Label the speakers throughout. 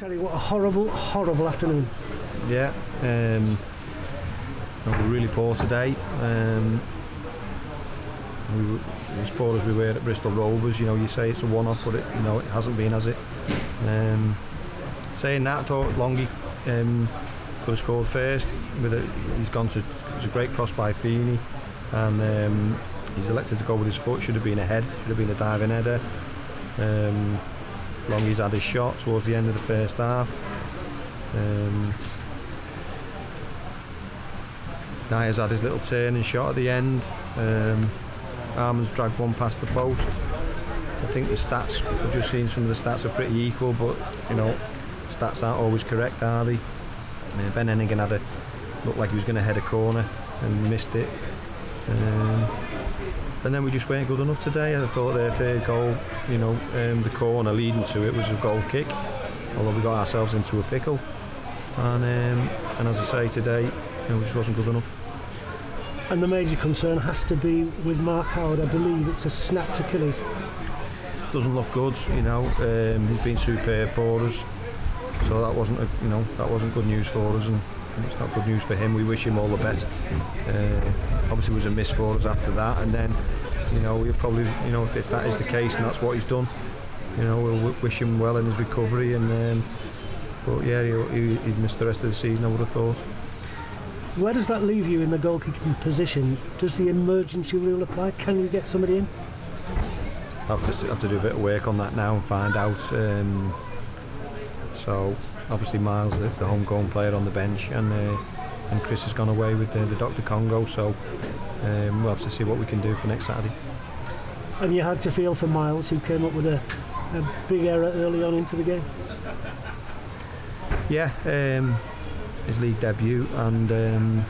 Speaker 1: Terry, what a horrible, horrible afternoon.
Speaker 2: Yeah, um, we were really poor today. Um, we were, as poor as we were at Bristol Rovers, you know, you say it's a one-off, but it, you know, it hasn't been, has it? Um, saying that, I thought Longy um, could have scored first. With a, he's gone to, it was a great cross by Feeney, and um, he's elected to go with his foot. Should have been ahead. Should have been a diving header. Um, Longy's had his shot towards the end of the first half. Um, Nya's had his little turn and shot at the end. Um, Armand's dragged one past the post. I think the stats, I've just seen some of the stats are pretty equal, but you know, stats aren't always correct, are they? Uh, ben Heneghan had a looked like he was going to head a corner and missed it. And then we just weren't good enough today. I thought their third goal, you know, um, the corner leading to it was a goal kick, although we got ourselves into a pickle. And um, and as I say today, you know, it just wasn't good enough.
Speaker 1: And the major concern has to be with Mark Howard. I believe it's a snapped Achilles.
Speaker 2: Doesn't look good, you know. Um, he's been superb for us, so that wasn't, a, you know, that wasn't good news for us, and it's not good news for him. We wish him all the best. Uh, obviously, it was a miss for us after that, and then, you know, we'll probably, you know, if, if that is the case and that's what he's done, you know, we'll w- wish him well in his recovery. And um, but yeah, he, he'd miss the rest of the season. I would have thought.
Speaker 1: Where does that leave you in the goalkeeping position? Does the emergency rule apply? Can you get somebody in?
Speaker 2: I have to have to do a bit of work on that now and find out. Um, so obviously Myles, the, the homegrown player on the bench, and uh, and Chris has gone away with the, the DR Congo. So um, we'll have to see what we can do for next Saturday.
Speaker 1: And you had to feel for Myles, who came up with a, a big error early on into the game.
Speaker 2: Yeah, um, his league debut, and um,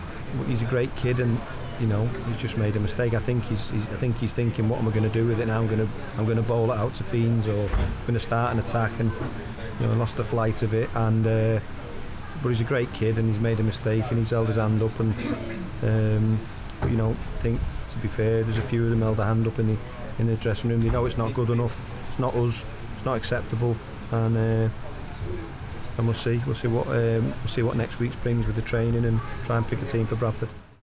Speaker 2: he's a great kid, and you know he's just made a mistake. I think he's, he's I think he's thinking, what am I going to do with it now? I'm going to I'm going to bowl it out to fiends, or I'm going to start an attack, and you know, lost the flight of it and uh, but he's a great kid and he's made a mistake and he's held his hand up and um, but you know I think to be fair there's a few of them held their hand up in the in the dressing room. They know it's not good enough. It's not us. It's not acceptable. And uh, and we'll see. We'll see what um, we'll see what next week brings with the training and try and pick a team for Bradford.